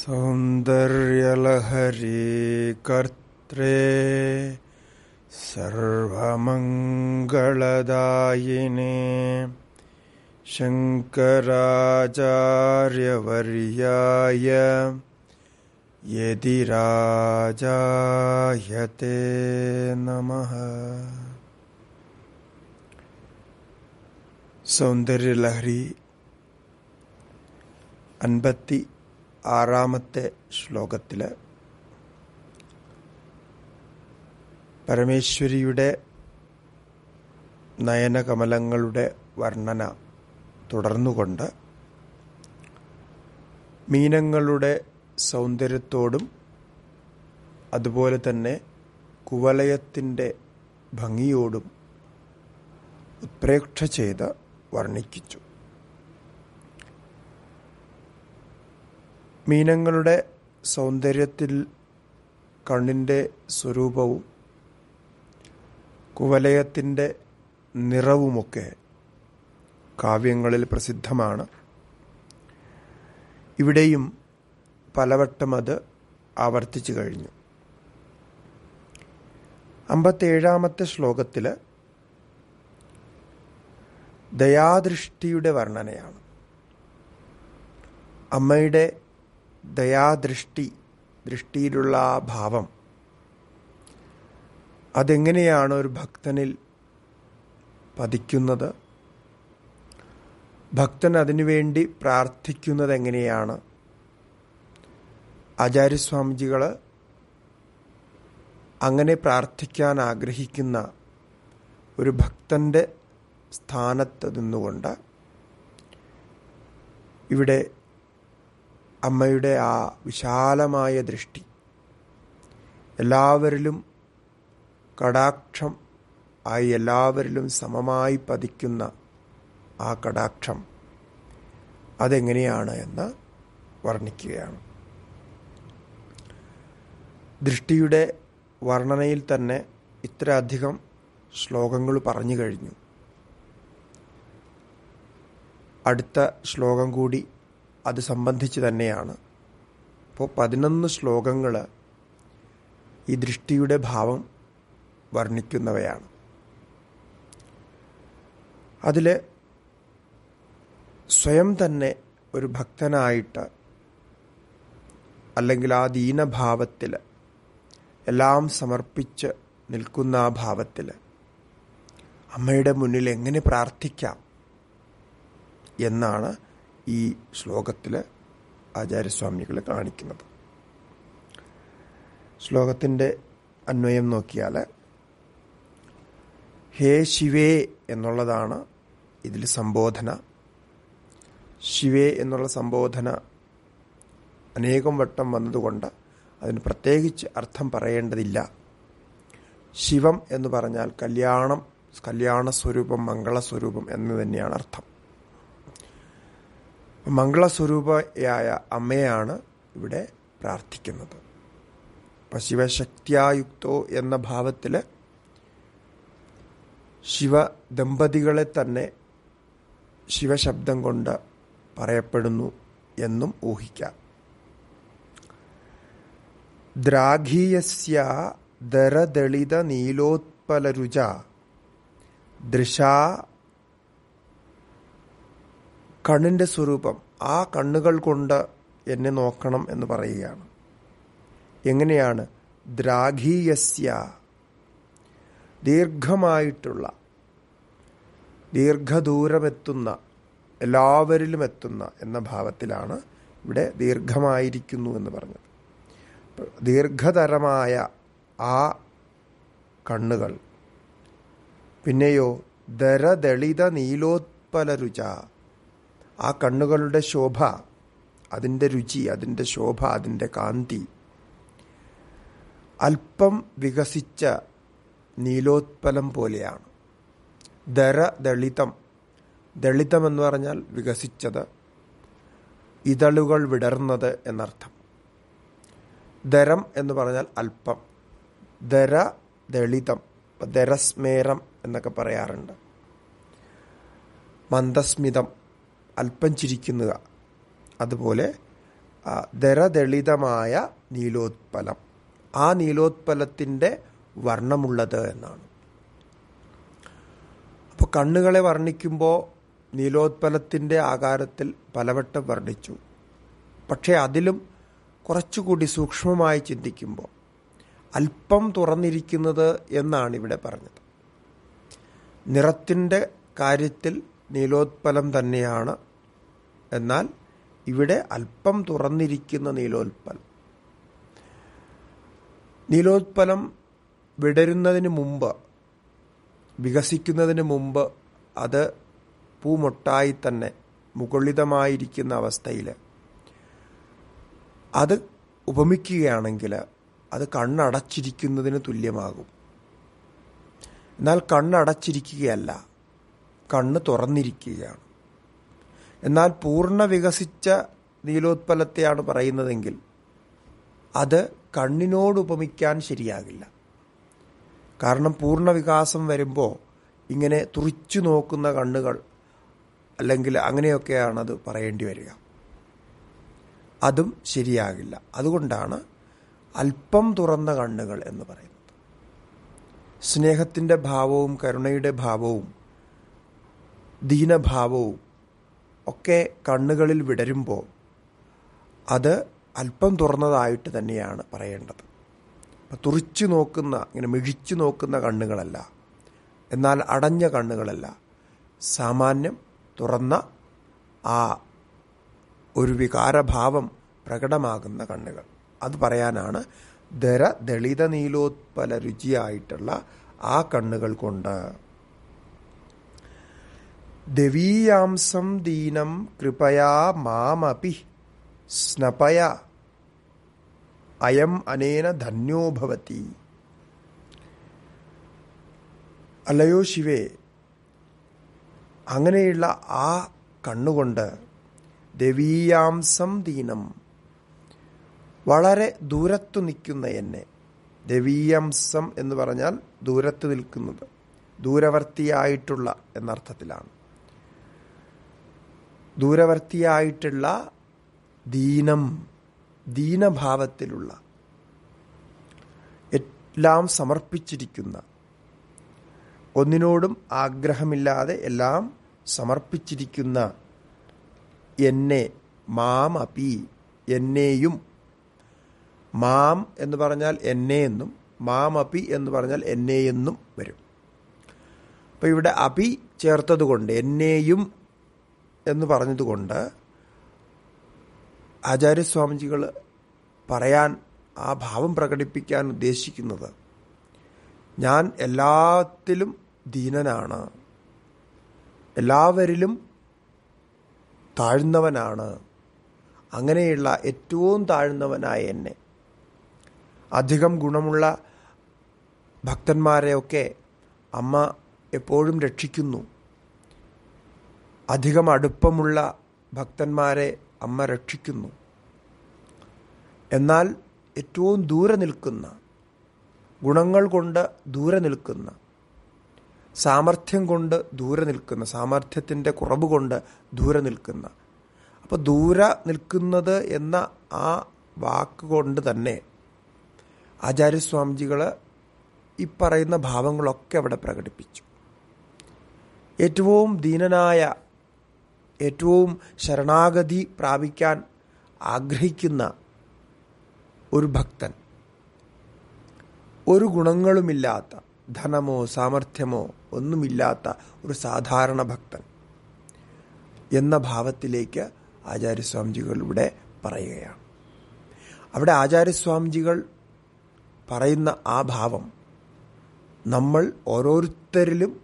सौंदर्यलहरी कर्े सर्वंगलदाइने शंकरचार्यवरियाय यदि राजते नम। सौंदर्यलहरी अनबत्ती ആറാമത്തെ ശ്ലോകത്തിൽ പരമേശ്വരിയുടെ നയനകമലങ്ങളുടെ വർണന തുടർന്നുകൊണ്ട് മീനങ്ങളുടെ സൗന്ദര്യത്തോടും അതുപോലെ തന്നെ കുവലയത്തിന്റെ ഭംഗിയോടും ഉത്പ്രേക്ഷ ചെയ്ത് വർണിക്കിച്ചു. മീനങ്ങളുടെ സൗന്ദര്യത്തിൽ കണ്ണിന്റെ സ്വരൂപവും കുവലയത്തിന്റെ നിറവുമൊക്കെ കാവ്യങ്ങളിൽ പ്രസിദ്ധമാണ്. ഇവിടെയും പലവട്ടം അത് ആവർത്തിച്ചു കഴിഞ്ഞു. അമ്പത്തേഴാമത്തെ ശ്ലോകത്തിൽ ദയാദൃഷ്ടിയുടെ വർണനയാണ്. അമ്മയുടെ ദയാദൃഷ്ടി ദൃഷ്ടിയിലുള്ള ആ ഭാവം. അതെങ്ങനെയാണ് ഒരു ഭക്തനിൽ പതിക്കുന്നത്? ഭക്തൻ അതിനുവേണ്ടി പ്രാർത്ഥിക്കുന്നത് എങ്ങനെയാണ്? ആചാര്യസ്വാമിജികൾ അങ്ങനെ പ്രാർത്ഥിക്കാൻ ആഗ്രഹിക്കുന്ന ഒരു ഭക്തന്റെ സ്ഥാനത്ത് നിന്നുകൊണ്ട് ഇവിടെ അമ്മയുടെ ആ വിശാലമായ ദൃഷ്ടി. എല്ലാവരിലും കടാക്ഷം ആയി എല്ലാവരിലും സമമായി പതിക്കുന്ന ആ കടാക്ഷം അതെങ്ങനെയാണ് എന്ന് വർണിക്കുകയാണ്. ദൃഷ്ടിയുടെ വർണനയിൽ തന്നെ ഇത്രയധികം ശ്ലോകങ്ങൾ പറഞ്ഞു കഴിഞ്ഞു. അടുത്ത ശ്ലോകം കൂടി അത് സംബന്ധിച്ച് തന്നെയാണ്. അപ്പോൾ പതിനൊന്ന് ശ്ലോകങ്ങൾ ഈ ദൃഷ്ടിയുടെ ഭാവം വർണിക്കുന്നവയാണ്. അതിൽ സ്വയം തന്നെ ഒരു ഭക്തനായിട്ട് അല്ലെങ്കിൽ ആ ദീനഭാവത്തിൽ എല്ലാം സമർപ്പിച്ച് നിൽക്കുന്ന ആ ഭാവത്തിൽ അമ്മയുടെ മുന്നിൽ എങ്ങനെ പ്രാർത്ഥിക്കാം എന്നാണ് ഈ ശ്ലോകത്തിൽ ആചാര്യസ്വാമികൾ കാണിക്കുന്നത്. ശ്ലോകത്തിന്റെ അന്വയം നോക്കിയാൽ ഹേ ശിവേ എന്നുള്ളതാണ് ഇതിൽ സംബോധന. ശിവേ എന്നുള്ള സംബോധന അനേകം വട്ടം വന്നതുകൊണ്ട് അതിന് പ്രത്യേകിച്ച് അർത്ഥം പറയേണ്ടതില്ല. ശിവം എന്ന് പറഞ്ഞാൽ കല്യാണം കല്യാണ സ്വരൂപം മംഗളസ്വരൂപം എന്ന് തന്നെയാണ് അർത്ഥം. മംഗളസ്വരൂപയായ അമ്മയാണ് ഇവിടെ പ്രാർത്ഥിക്കുന്നത്. അപ്പം ശിവശക്തിയായുക്തോ എന്ന ഭാവത്തിൽ ശിവ ദമ്പതികളെ തന്നെ ശിവശബ്ദം കൊണ്ട് പറയപ്പെടുന്നു എന്നും ഊഹിക്കാം. ദ്രാഘീയസ്യ ദരദളിത നീലോത്പലരുച ദൃശാ കണ്ണിന്റെ സ്വരൂപം ആ കണ്ണുകൾ കൊണ്ട് എന്നെ നോക്കണം എന്ന് പറയുകയാണ്. എങ്ങനെയാണ്? ദ്രാഘീയസ്യ. ദീർഘമായിട്ടുള്ള ദീർഘദൂരമെത്തുന്ന എല്ലാവരിലും എത്തുന്ന എന്ന ഭാവത്തിലാണ് ഇവിടെ ദീർഘമായിരിക്കുന്നു എന്ന് പറഞ്ഞത്. ദീർഘതരമായ ആ കണ്ണുകൾ. പിന്നെയോ ദരദളിത നീലോത്പലരുച ആ കണ്ണുകളുടെ ശോഭ അതിന്റെ രുചി അതിന്റെ ശോഭ അതിന്റെ കാന്തി. അല്പം വികസിച്ച നീലോത്പലം പോലെയാണ്. ദര ദളിതം. ദളിതം എന്ന് പറഞ്ഞാൽ വികസിച്ചത് ഇതളുകൾ വിടർന്നത് എന്നർത്ഥം. ദരം എന്ന് പറഞ്ഞാൽ അല്പം. ദര ദളിതം ദരസ്മേരം എന്നൊക്കെ പറയാറുണ്ട്. മന്ദസ്മിതം. അല്പം ചിരിക്കുന്നത്. അതുപോലെ ദരദളിതമായ നീലോത്പലം. ആ നീലോത്പലത്തിന്റെ വർണമുള്ളത് എന്നാണ്. അപ്പോൾ കണ്ണുകളെ വർണിക്കുമ്പോൾ നീലോത്പലത്തിന്റെ ആകാരത്തിൽ പലവട്ടം വർണിച്ചു. പക്ഷേ അതിലും കുറച്ചുകൂടി സൂക്ഷ്മമായി ചിന്തിക്കുമ്പോൾ അല്പം തുറന്നിരിക്കുന്നത് എന്നാണ് ഇവിടെ പറഞ്ഞത്. നിറത്തിന്റെ കാര്യത്തിൽ നീലോത്പലം തന്നെയാണ്. എന്നാൽ ഇവിടെ അല്പം തുറന്നിരിക്കുന്ന നീലോത്പലം. നീലോത്പലം വിടരുന്നതിന് മുമ്പ് വികസിക്കുന്നതിന് മുമ്പ് അത് പൂമൊട്ടായി തന്നെ മുകളിതമായിരിക്കുന്ന അവസ്ഥയിൽ അത് ഉപമിക്കുകയാണെങ്കിൽ അത് കണ്ണടച്ചിരിക്കുന്നതിന് തുല്യമാകും. എന്നാൽ കണ്ണടച്ചിരിക്കുകയല്ല. കണ്ണ് തുറന്നിരിക്കുകയാണ്. എന്നാൽ പൂർണ വികസിച്ച നീലോത്പലത്തെയാണ് പറയുന്നതെങ്കിൽ അത് കണ്ണിനോട് ഉപമിക്കാൻ ശരിയാകില്ല. കാരണം പൂർണ വികാസം വരുമ്പോൾ ഇങ്ങനെ തുറിച്ചു നോക്കുന്ന കണ്ണുകൾ അല്ലെങ്കിൽ അങ്ങനെയൊക്കെയാണ് അത് പറയേണ്ടി വരിക. അതും ശരിയാകില്ല. അതുകൊണ്ടാണ് അല്പം തുറന്ന കണ്ണുകൾ എന്ന് പറയുന്നത്. സ്നേഹത്തിന്റെ ഭാവവും കരുണയുടെ ഭാവവും ദീനഭാവവും ഒക്കെ കണ്ണുകളിൽ വിടരുമ്പോൾ അത് അല്പം തുറന്നതായിട്ട് തന്നെയാണ് പറയേണ്ടത്. അപ്പം തുറിച്ചു നോക്കുന്ന ഇങ്ങനെ മിഴിച്ചു നോക്കുന്ന കണ്ണുകളല്ല. എന്നാൽ അടഞ്ഞ കണ്ണുകളല്ല. സാമാന്യം തുറന്ന ആ ഒരു വികാരഭാവം പ്രകടമാകുന്ന കണ്ണുകൾ. അത് പറയാനാണ് ദര ദളിത നീലോത്പല രുചിയായിട്ടുള്ള ആ കണ്ണുകൾ കൊണ്ട് ദവീയാംസം ദീനം കൃപയാ മാമപി. സ്നപയ. അയം അനേന ധന്യോഭവതി അല്ലയോ ശിവേ അങ്ങനെയുള്ള ആ കണ്ണുകൊണ്ട് ദവീയാംസം ദീനം വളരെ ദൂരത്തു നിൽക്കുന്ന എന്നെ. ദവീയംസം എന്ന് പറഞ്ഞാൽ ദൂരത്ത് നിൽക്കുന്നത് ദൂരവർത്തിയായിട്ടുള്ള എന്നർത്ഥത്തിലാണ്. ദൂരവർത്തിയായിട്ടുള്ള ദീനം ദീനഭാവത്തിലുള്ള എല്ലാം സമർപ്പിച്ചിരിക്കുന്ന ഒന്നിനോടും ആഗ്രഹമില്ലാതെ എല്ലാം സമർപ്പിച്ചിരിക്കുന്ന എന്നെ മാം അപി എന്നെയും മാം എന്ന് പറഞ്ഞാൽ എന്നെ എന്നും മാം അപി എന്ന് പറഞ്ഞാൽ എന്നെയെന്നും വരും. അപ്പോൾ ഇവിടെ അപി ചേർത്തതുകൊണ്ട് എന്നെയും എന്ന് പറഞ്ഞതുകൊണ്ട് ആചാര്യസ്വാമിജികൾ പറയാൻ ആ ഭാവം പ്രകടിപ്പിക്കാൻ ഉദ്ദേശിക്കുന്നത് ഞാൻ എല്ലാത്തിലും ദീനനാണ്. എല്ലാവരിലും താഴ്ന്നവനാണ്. അങ്ങനെയുള്ള ഏറ്റവും താഴ്ന്നവനായ എന്നെ. അധികം ഗുണമുള്ള ഭക്തന്മാരെയൊക്കെ അമ്മ എപ്പോഴും രക്ഷിക്കുന്നു. അധികം അടുപ്പമുള്ള ഭക്തന്മാരെ അമ്മ രക്ഷിക്കുന്നു. എന്നാൽ ഏറ്റവും ദൂരെ നിൽക്കുന്ന ഗുണങ്ങൾ കൊണ്ട് ദൂരെ നിൽക്കുന്ന സാമർഥ്യം കൊണ്ട് ദൂരെ നിൽക്കുന്ന സാമർഥ്യത്തിന്റെ കുറവ് കൊണ്ട് ദൂരെ നിൽക്കുന്ന അപ്പോൾ ദൂരെ നിൽക്കുന്നത് എന്ന ആ വാക്ക് കൊണ്ട് തന്നെ ആചാര്യസ്വാമിജികൾ ഈ പറയുന്ന ഭാവങ്ങളൊക്കെ അവിടെ പ്രകടിപ്പിച്ചു. ഏറ്റവും ദീനനായ ഏറ്റവും ശരണാഗതി പ്രാപിക്കാൻ ആഗ്രഹിക്കുന്ന ഒരു ഭക്തൻ. ഒരു ഗുണങ്ങളുമില്ലാത്ത ധനമോ സാമർഥ്യമോ ഒന്നുമില്ലാത്ത ഒരു സാധാരണ ഭക്തൻ എന്ന ഭാവത്തിലേക്ക് ആചാര്യസ്വാമിജികൾ ഇവിടെ പറയുകയാണ്. അവിടെ ആചാര്യസ്വാമിജികൾ പറയുന്ന ആ ഭാവം നമ്മൾ ഓരോരുത്തരിലും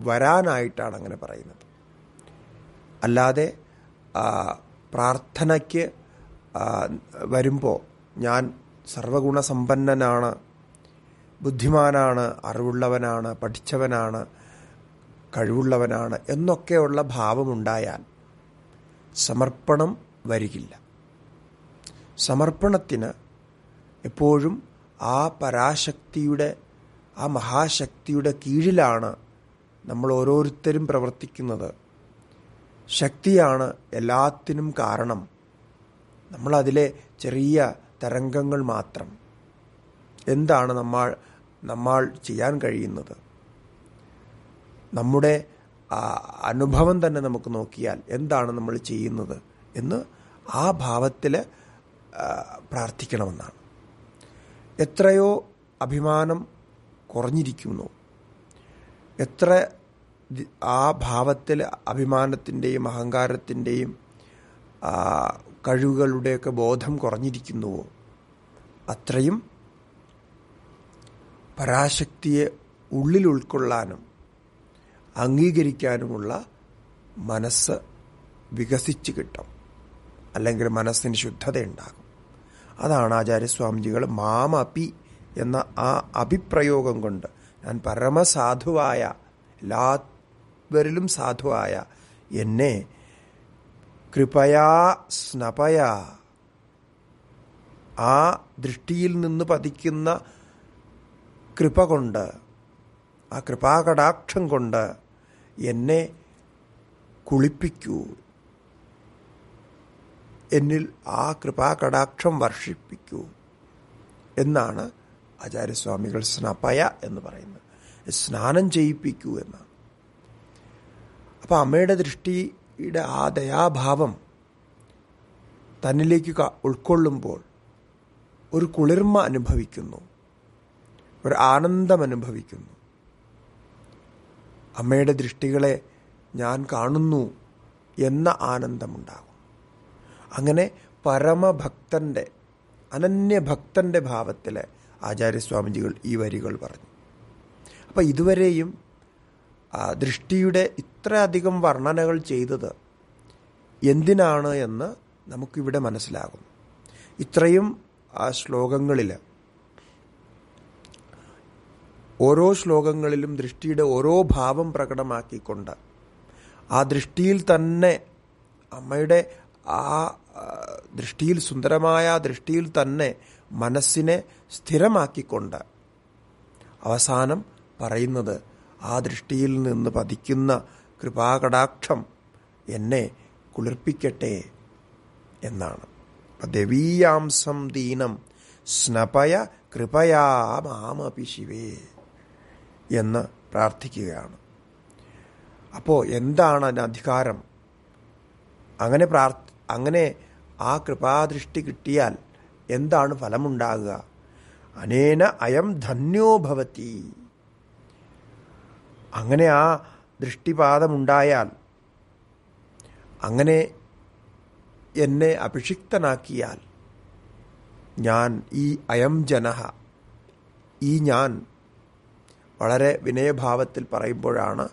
വരാനായിട്ടാണ് അങ്ങനെ പറയുന്നത്. അല്ലാതെ പ്രാർത്ഥനയ്ക്ക് വരുമ്പോൾ ഞാൻ സർവഗുണസമ്പന്നനാണ് ബുദ്ധിമാനാണ് അറിവുള്ളവനാണ് പഠിച്ചവനാണ് കഴിവുള്ളവനാണ് എന്നൊക്കെയുള്ള ഭാവമുണ്ടായാൽ സമർപ്പണം വരികില്ല. സമർപ്പണത്തിന് എപ്പോഴും ആ പരാശക്തിയുടെ ആ മഹാശക്തിയുടെ കീഴിലാണ് നമ്മൾ ഓരോരുത്തരും പ്രവർത്തിക്കുന്നത്. ശക്തിയാണ് എല്ലാത്തിനും കാരണം. നമ്മളതിലെ ചെറിയ തരംഗങ്ങൾ മാത്രം. എന്താണ് നമ്മൾ നമ്മൾ ചെയ്യാൻ കഴിയുന്നത്? നമ്മുടെ അനുഭവം തന്നെ നമുക്ക് നോക്കിയാൽ എന്താണ് നമ്മൾ ചെയ്യുന്നത് എന്ന് ആ ഭാവത്തിൽ പ്രാർത്ഥിക്കണമെന്നാണ്. എത്രയോ അഭിമാനം കുറഞ്ഞിരിക്കുന്നു. എത്ര ആ ഭാവത്തിൽ അഭിമാനത്തിന്റെയും അഹങ്കാരത്തിന്റെയും കഴിവുകളുടെയൊക്കെ ബോധം കുറഞ്ഞിരിക്കുന്നുവോ അത്രയും പരാശക്തിയെ ഉള്ളിൽ ഉൾക്കൊള്ളാനും അംഗീകരിക്കാനുമുള്ള മനസ്സ് വികസിച്ച് കിട്ടും. അല്ലെങ്കിൽ മനസ്സിന് ശുദ്ധതയുണ്ടാകും. അതാണ് ആചാര്യസ്വാമിജികൾ മാമപി എന്ന ആ അഭിപ്രയോഗം കൊണ്ട് ഞാൻ പരമസാധുവായ എല്ലാവരിലും സാധുവായ എന്നെ. കൃപയാ സ്നപയാ. ആ ദൃഷ്ടിയിൽ നിന്ന് പതിക്കുന്ന കൃപ കൊണ്ട് ആ കൃപാകടാക്ഷം കൊണ്ട് എന്നെ കുളിപ്പിക്കൂ. എന്നിൽ ആ കൃപാകടാക്ഷം വർഷിപ്പിക്കൂ എന്നാണ് ആചാര്യസ്വാമികൾ സ്നപയ എന്ന് പറയുന്നത്. സ്നാനം ചെയ്യിപ്പിക്കൂ എന്നാണ്. അപ്പം അമ്മയുടെ ദൃഷ്ടിയുടെ ആ ദയാഭാവം തന്നിലേക്ക് ഉൾക്കൊള്ളുമ്പോൾ ഒരു കുളിർമ അനുഭവിക്കുന്നു. ഒരു ആനന്ദം അനുഭവിക്കുന്നു. അമ്മയുടെ ദൃഷ്ടികളെ ഞാൻ കാണുന്നു എന്ന ആനന്ദമുണ്ടാകും. അങ്ങനെ പരമഭക്തന്റെ അനന്യഭക്തന്റെ ഭാവത്തിൽ ആചാര്യസ്വാമിജികൾ ഈ വരികൾ പറഞ്ഞു. അപ്പം ഇതുവരെയും ദൃഷ്ടിയുടെ ഇത്രയധികം വർണനകൾ ചെയ്തത് എന്തിനാണ് എന്ന് നമുക്കിവിടെ മനസ്സിലാകും. ഇത്രയും ആ ശ്ലോകങ്ങളിൽ ഓരോ ശ്ലോകങ്ങളിലും ദൃഷ്ടിയുടെ ഓരോ ഭാവം പ്രകടമാക്കിക്കൊണ്ട് ആ ദൃഷ്ടിയിൽ തന്നെ അമ്മയുടെ ആ ദൃഷ്ടിയിൽ സുന്ദരമായ ദൃഷ്ടിയിൽ തന്നെ മനസ്സിനെ സ്ഥിരമാക്കിക്കൊണ്ട് അവസാനം പറയുന്നത് ആ ദൃഷ്ടിയിൽ നിന്ന് പതിക്കുന്ന കൃപാകടാക്ഷം എന്നെ കുളിർപ്പിക്കട്ടെ എന്നാണ്. ദവീയാംസം ദീനം സ്നപയ കൃപയാ മാമപി ശിവേ എന്ന് പ്രാർത്ഥിക്കുകയാണ്. അപ്പോൾ എന്താണ് അതിന് അധികാരം? അങ്ങനെ അങ്ങനെ ആ കൃപാദൃഷ്ടി കിട്ടിയാൽ എന്താണ് ഫലമുണ്ടാകുക? അനേന അയം ധന്യോ ഭവതി. അങ്ങനെ ആ ദൃഷ്ടിപാതമുണ്ടായാൽ അങ്ങനെ എന്നെ അഭിഷിക്തനാക്കിയാൽ ഞാൻ ഈ അയം ജനഹ ഈ ഞാൻ വളരെ വിനയഭാവത്തിൽ പറയുമ്പോഴാണ്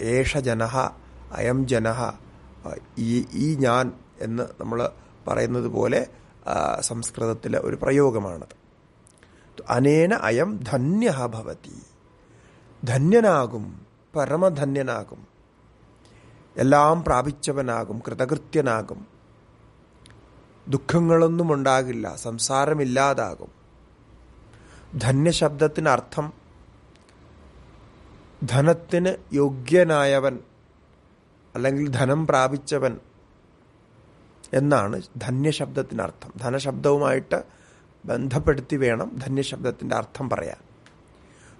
ഏഷ ജനഹ അയം ജനഹ ഈ ഈ ഞാൻ എന്ന് നമ്മൾ പറയുന്നത് പോലെ സംസ്കൃതത്തിലെ ഒരു പ്രയോഗമാണത്. അനേന അയം ധന്യ ഭവതി. ധന്യനാകും പരമധന്യനാകും. എല്ലാം പ്രാപിച്ചവനാകും കൃതകൃത്യനാകും. ദുഃഖങ്ങളൊന്നും ഉണ്ടാകില്ല സംസാരമില്ലാതാകും. ധന്യശബ്ദത്തിന് അർത്ഥം ധനത്തിന് യോഗ്യനായവൻ അല്ലെങ്കിൽ ധനം പ്രാപിച്ചവൻ എന്നാണ് ധന്യശബ്ദത്തിനർത്ഥം. ധനശബ്ദവുമായിട്ട് ബന്ധപ്പെടുത്തി വേണം ധന്യശബ്ദത്തിന്റെ അർത്ഥം പറയാൻ.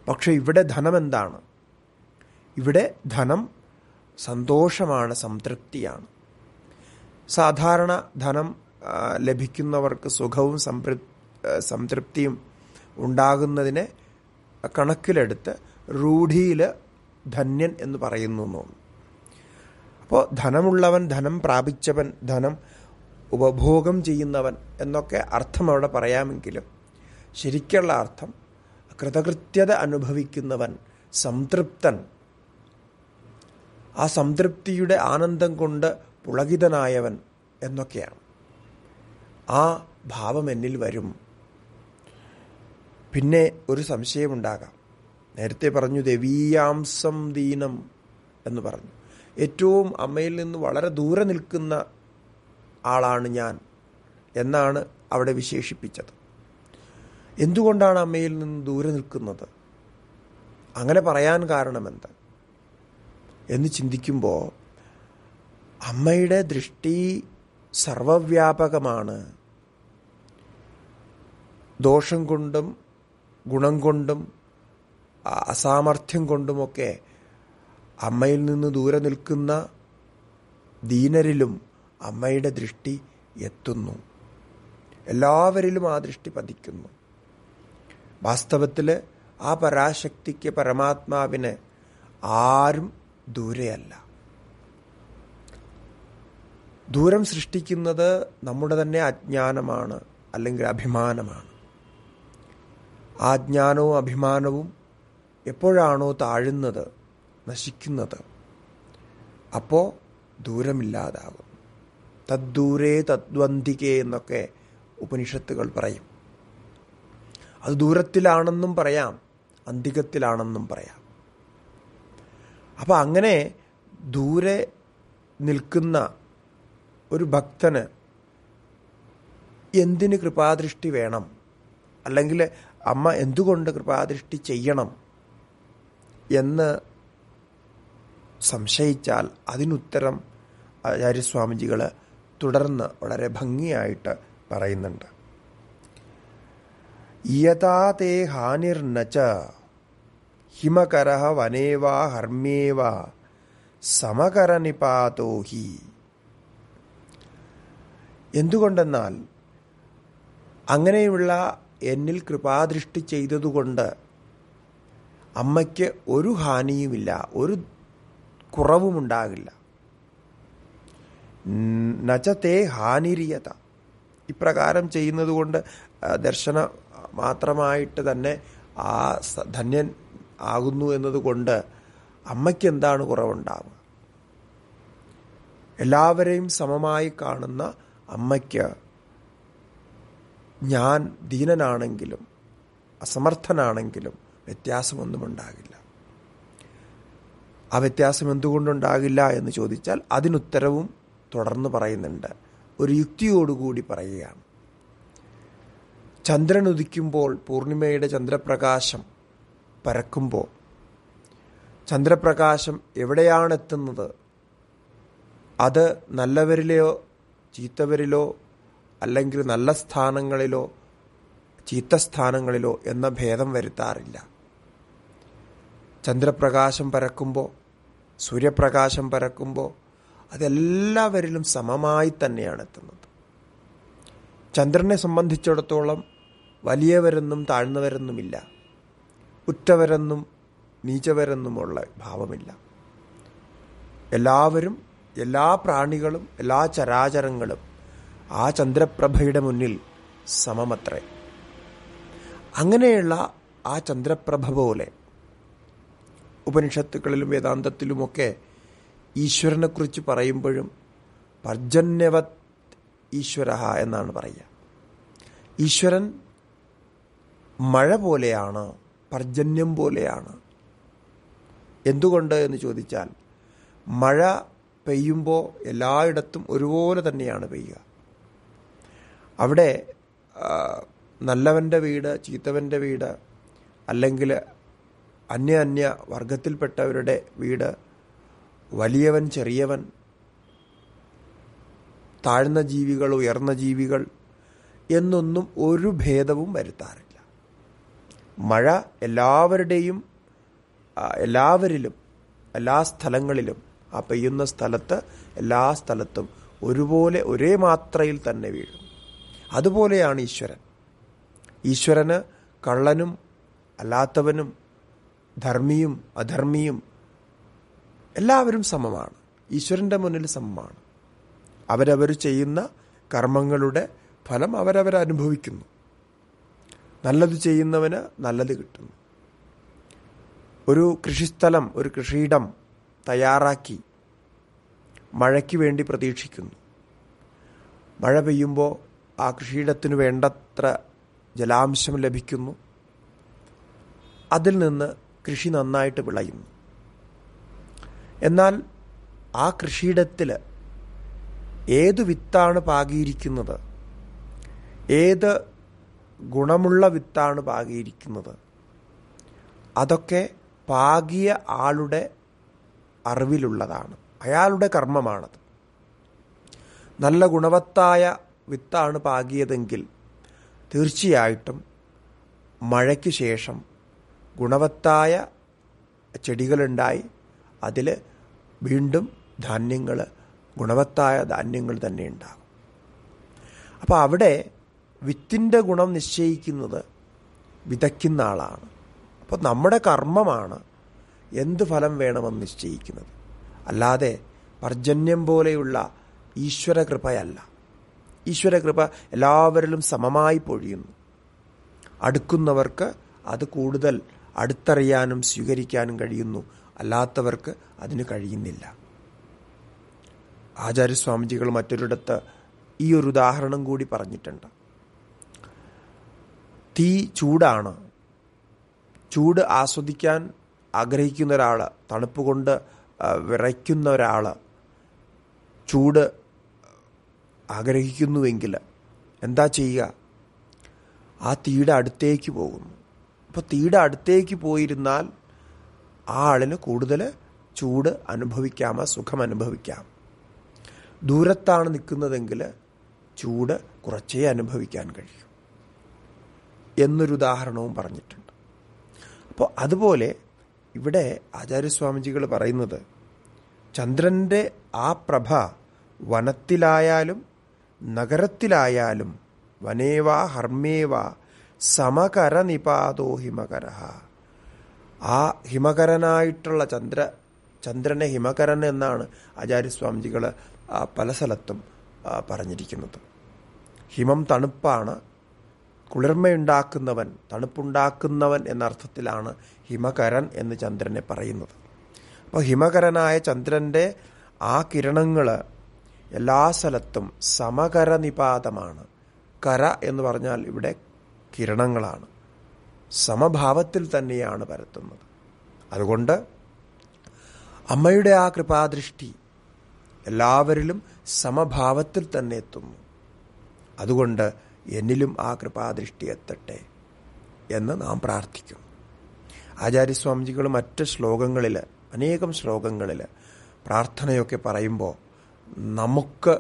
പക്ഷെ ഇവിടെ ധനം എന്താണ് ഇവിടെ ധനം സന്തോഷമാണ് സംതൃപ്തിയാണ്. സാധാരണ ധനം ലഭിക്കുന്നവർക്ക് സുഖവും സംതൃ സംതൃപ്തിയും ഉണ്ടാകുന്നതിനെ കണക്കിലെടുത്ത് റൂഢിയിൽ ധന്യൻ എന്ന് പറയുന്നു അപ്പോൾ ധനമുള്ളവൻ ധനം പ്രാപിച്ചവൻ ധനം ഉപഭോഗം ചെയ്യുന്നവൻ എന്നൊക്കെ അർത്ഥം അവിടെ പറയാമെങ്കിലും ശരിക്കുള്ള അർത്ഥം കൃതകൃത്യത അനുഭവിക്കുന്നവൻ സംതൃപ്തൻ. ആ സംതൃപ്തിയുടെ ആനന്ദം കൊണ്ട് പുളകിതനായവൻ എന്നൊക്കെയാണ്. ആ ഭാവം എന്നിൽ വരും. പിന്നെ ഒരു സംശയമുണ്ടാകാം. നേരത്തെ പറഞ്ഞു ദേവീയാംസം ദീനം എന്ന് പറഞ്ഞു. ഏറ്റവും അമ്മയിൽ നിന്ന് വളരെ ദൂരെ നിൽക്കുന്ന ആളാണ് ഞാൻ എന്നാണ് അവിടെ വിശേഷിപ്പിച്ചത്. എന്തുകൊണ്ടാണ് അമ്മയിൽ നിന്ന് ദൂരെ നിൽക്കുന്നത്? അങ്ങനെ പറയാൻ കാരണമെന്ത്? എന്ന് ചിന്തിക്കുമ്പോൾ അമ്മയുടെ ദൃഷ്ടി സർവവ്യാപകമാണ്. ദോഷം കൊണ്ടും ഗുണം കൊണ്ടും അസാമർഥ്യം കൊണ്ടുമൊക്കെ അമ്മയിൽ നിന്ന് ദൂരെ നിൽക്കുന്ന ദീനരിലും അമ്മയുടെ ദൃഷ്ടി എത്തുന്നു. എല്ലാവരിലും ആ ദൃഷ്ടി പതിക്കുന്നു. വാസ്തവത്തിൽ ആ പരാശക്തിക്ക് പരമാത്മാവിന് ആരും ദൂരെയല്ല. ദൂരം സൃഷ്ടിക്കുന്നത് നമ്മുടെ തന്നെ അജ്ഞാനമാണ് അല്ലെങ്കിൽ അഭിമാനമാണ്. ആ ജ്ഞാനവും അഭിമാനവും എപ്പോഴാണോ താഴുന്നത് നശിക്കുന്നത് അപ്പോൾ ദൂരമില്ലാതാകും. തദ്ദൂരേ തദ്വന്തികേ എന്നൊക്കെ ഉപനിഷത്തുകൾ പറയും. അത് ദൂരത്തിലാണെന്നും പറയാം അന്തികത്തിലാണെന്നും പറയാം. അപ്പോൾ അങ്ങനെ ദൂരെ നിൽക്കുന്ന ഒരു ഭക്തന് എന്തിന് കൃപാദൃഷ്ടി വേണം? അല്ലെങ്കിൽ അമ്മ എന്തുകൊണ്ട് കൃപാദൃഷ്ടി ചെയ്യണം എന്ന് സംശയിച്ചാൽ അതിനുത്തരം ആചാര്യസ്വാമിജികൾ തുടർന്ന് വളരെ ഭംഗിയായിട്ട് പറയുന്നുണ്ട്. യഥാ ഹിമകര വനേവാ ഹർമ്യേവ സമകരനിപാതോ ഹി എന്തുകൊണ്ടെന്നാൽ അങ്ങനെയുള്ള എന്നിൽ കൃപാദൃഷ്ടി ചെയ്തതുകൊണ്ട് അമ്മയ്ക്ക് ഒരു ഹാനിയുമില്ല ഒരു കുറവുമുണ്ടാകില്ല. നചത്തെ ഹാനിരിയത. ഇപ്രകാരം ചെയ്യുന്നത് കൊണ്ട് ദർശന മാത്രമായിട്ട് തന്നെ ആ ധന്യൻ ആകുന്നു എന്നതുകൊണ്ട് അമ്മയ്ക്ക് എന്താണ് കുറവുണ്ടാവുക? എല്ലാവരെയും സമമായി കാണുന്ന അമ്മയ്ക്ക് ഞാൻ ദീനനാണെങ്കിലും അസമർത്ഥനാണെങ്കിലും വ്യത്യാസമൊന്നും ഉണ്ടാകില്ല. ആ വ്യത്യാസം എന്തുകൊണ്ടുണ്ടാകില്ല എന്ന് ചോദിച്ചാൽ അതിനുത്തരവും തുടർന്ന് പറയുന്നുണ്ട്. ഒരു യുക്തിയോടുകൂടി പറയുകയാണ്. ചന്ദ്രൻ ഉദിക്കുമ്പോൾ പൂർണിമയുടെ ചന്ദ്രപ്രകാശം പരക്കുമ്പോൾ ചന്ദ്രപ്രകാശം എവിടെയാണ് എത്തുന്നത് അത് നല്ലവരിലെയോ ചീത്തവരിലോ അല്ലെങ്കിൽ നല്ല സ്ഥാനങ്ങളിലോ ചീത്ത സ്ഥാനങ്ങളിലോ എന്ന ഭേദം വരുത്താറില്ല. ചന്ദ്രപ്രകാശം പരക്കുമ്പോൾ സൂര്യപ്രകാശം പരക്കുമ്പോൾ അതെല്ലാവരിലും സമമായി തന്നെയാണ് എത്തുന്നത് ചന്ദ്രനെ സംബന്ധിച്ചിടത്തോളം വലിയവരെന്നും താഴ്ന്നവരെന്നുമില്ല. ഉറ്റവരെന്നും നീചവരെന്നുമുള്ള ഭാവമില്ല. എല്ലാവരും എല്ലാ പ്രാണികളും എല്ലാ ചരാചരങ്ങളും ആ ചന്ദ്രപ്രഭയുടെ മുന്നിൽ സമമത്രേ. അങ്ങനെയുള്ള ആ ചന്ദ്രപ്രഭ പോലെ ഉപനിഷത്തുക്കളിലും വേദാന്തത്തിലുമൊക്കെ ഈശ്വരനെക്കുറിച്ച് പറയുമ്പോഴും പർജന്യവത് ഈശ്വര എന്നാണ് പറയുക. ഈശ്വരൻ മഴ പോലെയാണ് പർജന്യം പോലെയാണ്. എന്തുകൊണ്ട് എന്ന് ചോദിച്ചാൽ മഴ പെയ്യുമ്പോൾ എല്ലായിടത്തും ഒരുപോലെ തന്നെയാണ് പെയ്യുക. അവിടെ നല്ലവന്റെ വീട് ചീത്തവന്റെ വീട് അല്ലെങ്കിൽ അന്യ അന്യ വർഗത്തിൽപ്പെട്ടവരുടെ വീട് വലിയവൻ ചെറിയവൻ താഴ്ന്ന ജീവികൾ ഉയർന്ന ജീവികൾ എന്നൊന്നും ഒരു ഭേദവും വരുത്താറില്ല. മഴ എല്ലാവരുടെയും എല്ലാവരിലും എല്ലാ സ്ഥലങ്ങളിലും ആ പെയ്യുന്ന സ്ഥലത്ത് എല്ലാ സ്ഥലത്തും ഒരുപോലെ ഒരേ മാത്രയിൽ തന്നെ വീഴും. അതുപോലെയാണ് ഈശ്വരൻ. ഈശ്വരന് കള്ളനും അല്ലാത്തവനും ധർമ്മിയും അധർമ്മിയും എല്ലാവരും സമമാണ്. ഈശ്വരന്റെ മുന്നിൽ സമമാണ്. അവരവർ ചെയ്യുന്ന കർമ്മങ്ങളുടെ ഫലം അവരവർ അനുഭവിക്കുന്നു. നല്ലത് ചെയ്യുന്നവന് നല്ലത് കിട്ടുന്നു. ഒരു കൃഷിസ്ഥലം ഒരു കൃഷിയിടം തയ്യാറാക്കി മഴയ്ക്ക് വേണ്ടി പ്രതീക്ഷിക്കുന്നു. മഴ പെയ്യുമ്പോൾ ആ കൃഷിയിടത്തിന് വേണ്ടത്ര ജലാംശം ലഭിക്കുന്നു. അതിൽ നിന്ന് കൃഷി നന്നായിട്ട് വിളയുന്നു. എന്നാൽ ആ കൃഷിയിടത്തിൽ ഏത് വിത്താണ് പാകിയിരിക്കുന്നത്? ഏത് ഗുണമുള്ള വിത്താണ് പാകിയിരിക്കുന്നത്. അതൊക്കെ പാകിയ ആളുടെ അറിവിലുള്ളതാണ്. അയാളുടെ കർമ്മമാണത്. നല്ല ഗുണവത്തായ വിത്താണ് പാകിയതെങ്കിൽ തീർച്ചയായിട്ടും മഴയ്ക്ക് ശേഷം ഗുണവത്തായ ചെടികളുണ്ടായി അതിൽ വീണ്ടും ധാന്യങ്ങൾ ഗുണവത്തായ ധാന്യങ്ങൾ തന്നെ ഉണ്ടാകും. അപ്പോൾ അവിടെ വിത്തിന്റെ ഗുണം നിശ്ചയിക്കുന്നത് വിതയ്ക്കുന്ന ആളാണ്. അപ്പോൾ നമ്മുടെ കർമ്മമാണ് എന്ത് ഫലം വേണമെന്ന് നിശ്ചയിക്കുന്നത്. അല്ലാതെ പർജന്യം പോലെയുള്ള ഈശ്വരകൃപയല്ല. ഈശ്വരകൃപ എല്ലാവരിലും സമമായി പൊഴിയുന്നു. അടുക്കുന്നവർക്ക് അത് കൂടുതൽ അടുത്തറിയാനും സ്വീകരിക്കാനും കഴിയുന്നു. അല്ലാത്തവർക്ക് അതിന് കഴിയുന്നില്ല. ആചാര്യസ്വാമിജികൾ മറ്റൊരിടത്ത് ഈ ഒരു ഉദാഹരണം കൂടി പറഞ്ഞിട്ടുണ്ട്. തീ ചൂടാണ്. ചൂട് ആസ്വദിക്കാൻ ആഗ്രഹിക്കുന്ന ഒരാൾ തണുപ്പ് കൊണ്ട് വിറയ്ക്കുന്ന ഒരാൾ ചൂട് ആഗ്രഹിക്കുന്നുവെങ്കിൽ എന്താ ചെയ്യുക? ആ തീയുടെ അടുത്തേക്ക് പോകുന്നു. അപ്പോൾ തീയുടെ അടുത്തേക്ക് പോയിരുന്നാൽ ആ ആളിന് കൂടുതൽ ചൂട് അനുഭവിക്കാം സുഖം അനുഭവിക്കാം. ദൂരത്താണ് നിൽക്കുന്നതെങ്കിൽ ചൂട് കുറച്ചേ അനുഭവിക്കാൻ കഴിയും. എന്നൊരു ഉദാഹരണവും പറഞ്ഞിട്ടുണ്ട്. അപ്പോൾ അതുപോലെ ഇവിടെ ആചാര്യസ്വാമിജികൾ പറയുന്നത് ചന്ദ്രന്റെ ആ പ്രഭ വനത്തിലായാലും നഗരത്തിലായാലും വനേവാ ഹർമ്മേവാ സമകര നിപാതോ ഹിമകര ആ ഹിമകരനായിട്ടുള്ള ചന്ദ്ര ചന്ദ്രനെ ഹിമകരൻ എന്നാണ് ആചാര്യസ്വാമിജികൾ പല സ്ഥലത്തും പറഞ്ഞിരിക്കുന്നത്. ഹിമം തണുപ്പാണ് കുളിർമയുണ്ടാക്കുന്നവൻ തണുപ്പുണ്ടാക്കുന്നവൻ എന്നർത്ഥത്തിലാണ് ഹിമകരൻ എന്ന് ചന്ദ്രനെ പറയുന്നത്. അപ്പോൾ ഹിമകരനായ ചന്ദ്രന്റെ ആ കിരണങ്ങൾ എല്ലാ സ്ഥലത്തും സമകരനിപാതമാണ്. കര എന്ന് പറഞ്ഞാൽ ഇവിടെ കിരണങ്ങളാണ്. സമഭാവത്തിൽ തന്നെയാണ് പരത്തുന്നത്. അതുകൊണ്ട് അമ്മയുടെ ആ കൃപാദൃഷ്ടി എല്ലാവരിലും സമഭാവത്തിൽ തന്നെ എത്തുന്നു. അതുകൊണ്ട് എന്നിലും ആ കൃപാദൃഷ്ടി എത്തട്ടെ എന്ന് നാം പ്രാർത്ഥിക്കും. ആചാര്യസ്വാമിജികൾ മറ്റ് ശ്ലോകങ്ങളിൽ അനേകം ശ്ലോകങ്ങളിൽ പ്രാർത്ഥനയൊക്കെ പറയുമ്പോൾ നമുക്ക്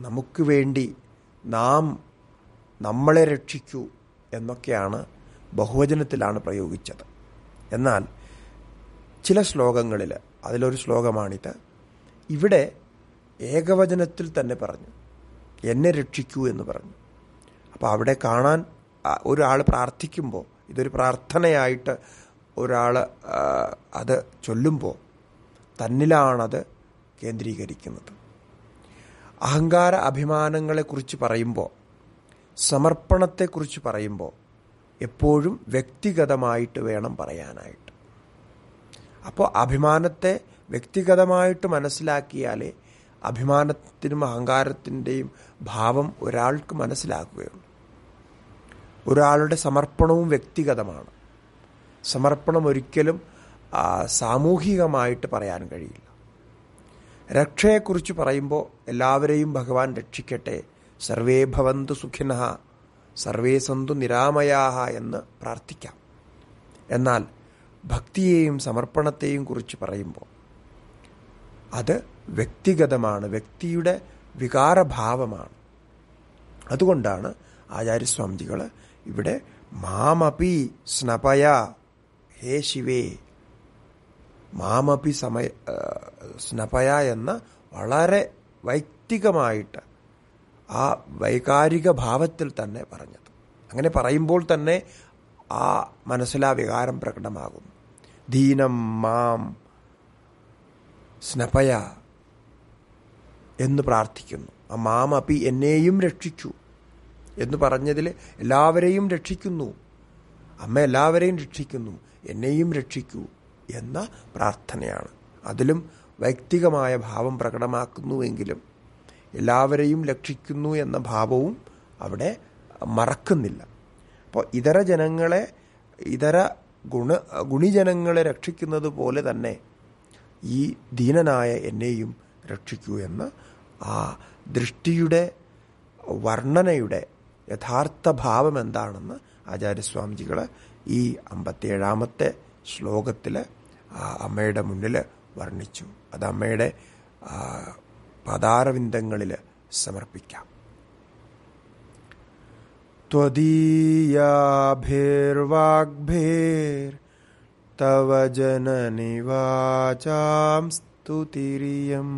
നമുക്ക് വേണ്ടി നാം നമ്മളെ രക്ഷിക്കൂ എന്നൊക്കെയാണ് ബഹുവചനത്തിലാണ് പ്രയോഗിച്ചത്. എന്നാൽ ചില ശ്ലോകങ്ങളിൽ അതിലൊരു ശ്ലോകമാണിത് ഇവിടെ ഏകവചനത്തിൽ തന്നെ പറഞ്ഞു എന്നെ രക്ഷിക്കൂ എന്ന് പറഞ്ഞു. അപ്പോൾ അവിടെ കാണാൻ ഒരാൾ പ്രാർത്ഥിക്കുമ്പോൾ ഇതൊരു പ്രാർത്ഥനയായിട്ട് ഒരാൾ അത് ചൊല്ലുമ്പോൾ തന്നിലാണത് കേന്ദ്രീകരിക്കുന്നത്. അഹങ്കാര അഭിമാനങ്ങളെക്കുറിച്ച് പറയുമ്പോൾ സമർപ്പണത്തെക്കുറിച്ച് പറയുമ്പോൾ എപ്പോഴും വ്യക്തിഗതമായിട്ട് വേണം പറയാനായിട്ട്. അപ്പോൾ അഭിമാനത്തെ വ്യക്തിഗതമായിട്ട് മനസ്സിലാക്കിയാലേ അഭിമാനത്തിനും അഹങ്കാരത്തിന്റെയും ഭാവം ഒരാൾക്ക് മനസ്സിലാക്കുകയുള്ളൂ. ഒരാളുടെ സമർപ്പണവും വ്യക്തിഗതമാണ്. സമർപ്പണം ഒരിക്കലും സാമൂഹികമായിട്ട് പറയാൻ കഴിയില്ല. രക്ഷയെക്കുറിച്ച് പറയുമ്പോൾ എല്ലാവരെയും ഭഗവാൻ രക്ഷിക്കട്ടെ. സർവേ ഭവന്തു സുഖിന സർവേ സന്തു നിരാമയാഹ എന്ന് പ്രാർത്ഥിക്കാം. എന്നാൽ ഭക്തിയെയും സമർപ്പണത്തെയും കുറിച്ച് പറയുമ്പോൾ അത് വ്യക്തിഗതമാണ് വ്യക്തിയുടെ വികാരഭാവമാണ്. അതുകൊണ്ടാണ് ആചാര്യസ്വാമിജികൾ ഇവിടെ മാമപി സ്നപയ ഹേ ശിവേ. മാമപി സമയ സ്നപയ എന്ന വളരെ വൈക്തികമായിട്ട് ആ വൈകാരിക ഭാവത്തിൽ തന്നെ പറഞ്ഞത്. അങ്ങനെ പറയുമ്പോൾ തന്നെ ആ മനസ്സിലാ വികാരം പ്രകടമാകുന്നു. ദീനം മാം സ്നപയ എന്ന് പ്രാർത്ഥിക്കുന്നു. ആ മാമപി എന്നെയും രക്ഷിക്കൂ എന്ന് പറഞ്ഞതിൽ എല്ലാവരെയും രക്ഷിക്കുന്നു. അമ്മ എല്ലാവരെയും രക്ഷിക്കുന്നു. എന്നെയും രക്ഷിക്കൂ എന്ന പ്രാർത്ഥനയാണ്. അതിലും വൈയക്തികമായ ഭാവം പ്രകടമാക്കുന്നുവെങ്കിലും എല്ലാവരെയും രക്ഷിക്കുന്നു എന്ന ഭാവവും അവിടെ മറക്കുന്നില്ല. അപ്പോൾ ഇതര ജനങ്ങളെ ഇതര ഗുണ ഗുണിജനങ്ങളെ രക്ഷിക്കുന്നത് പോലെ തന്നെ ഈ ദീനനായ എന്നെയും രക്ഷിക്കൂ എന്ന ആ ദൃഷ്ടിയുടെ വർണനയുടെ യഥാർത്ഥ ഭാവം എന്താണെന്ന് ആചാര്യസ്വാമിജികൾ ഈ അമ്പത്തിയേഴാമത്തെ ശ്ലോകത്തിൽ അമ്മയുടെ മുന്നിൽ വർണിച്ചു. അത് അമ്മയുടെ പദാരവിന്ദങ്ങളിൽ സമർപ്പിക്കാം. ത്വദീയാഭേർവാഗ്ഭേർ തവ ജനനിവാചാം സ്തുതിരിയം.